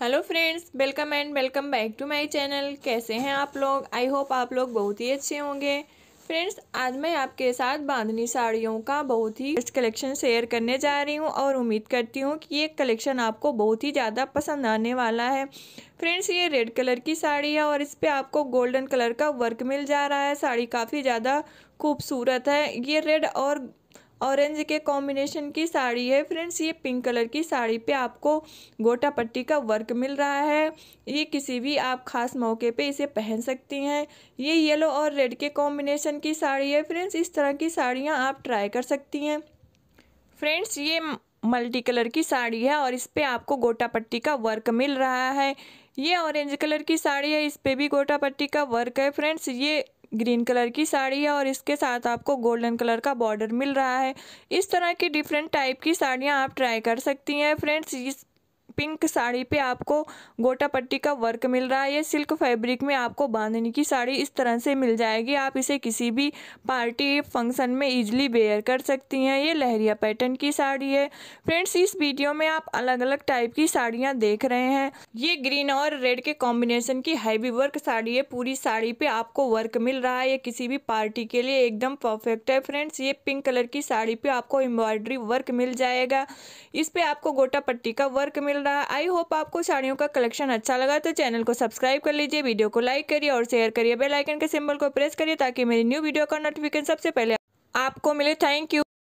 Hello friends, welcome and welcome back to my channel. कैसे हैं आप लोग? आई होप आप लोग बहुत ही अच्छे होंगे। फ्रेंड्स, आज मैं आपके साथ बांधनी साड़ियों का बहुत ही बेस्ट कलेक्शन शेयर करने जा रही हूँ और उम्मीद करती हूँ कि ये कलेक्शन आपको बहुत ही ज़्यादा पसंद आने वाला है। फ्रेंड्स, ये रेड कलर की साड़ी है और इस पर आपको गोल्डन कलर का वर्क मिल जा रहा है। साड़ी काफ़ी ज़्यादा खूबसूरत है। ये रेड और ऑरेंज के कॉम्बिनेशन की साड़ी है। फ्रेंड्स, ये पिंक कलर की साड़ी पे आपको गोटा पट्टी का वर्क मिल रहा है। ये किसी भी आप खास मौके पे इसे पहन सकती हैं। ये येलो और रेड के कॉम्बिनेशन की साड़ी है। फ्रेंड्स, इस तरह की साड़ियाँ आप ट्राई कर सकती हैं। फ्रेंड्स, ये मल्टी कलर की साड़ी है और इस पर आपको गोटा पट्टी का वर्क मिल रहा है। ये ऑरेंज कलर की साड़ी है, इस पर भी गोटा पट्टी का वर्क है। फ्रेंड्स, ये ग्रीन कलर की साड़ी है और इसके साथ आपको गोल्डन कलर का बॉर्डर मिल रहा है। इस तरह की डिफरेंट टाइप की साड़ियाँ आप ट्राई कर सकती हैं। फ्रेंड्स, इस पिंक साड़ी पे आपको गोटा पट्टी का वर्क मिल रहा है, ये सिल्क फैब्रिक में आपको बांधने की साड़ी इस तरह से मिल जाएगी। आप इसे किसी भी पार्टी, फ़ंक्शन में इजीली वेयर कर सकती हैं। ये लहरिया पैटर्न की साड़ी है। फ्रेंड्स, इस वीडियो में आप अलग अलग टाइप की साड़ियाँ देख रहे हैं। ये ग्रीन और रेड के कॉम्बिनेशन की हैवी वर्क साड़ी है। पूरी साड़ी पे आपको वर्क मिल रहा है। ये किसी भी पार्टी के लिए एकदम परफेक्ट है। फ्रेंड्स, ये पिंक कलर की साड़ी पे आपको एम्ब्रॉयडरी वर्क मिल जाएगा। इस पे आपको गोटा पट्टी का वर्क मिल रहा। है आई होप आपको साड़ियों का कलेक्शन अच्छा लगा तो चैनल को सब्सक्राइब कर लीजिए वीडियो को लाइक करिए और शेयर करिए। बेल आइकन के सिंबल को प्रेस करिए, ताकि मेरी न्यू वीडियो का नोटिफिकेशन सबसे पहले आपको मिले। Thank you